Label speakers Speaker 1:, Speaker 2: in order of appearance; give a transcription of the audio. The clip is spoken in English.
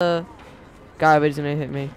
Speaker 1: the guy, but he's gonna hit me.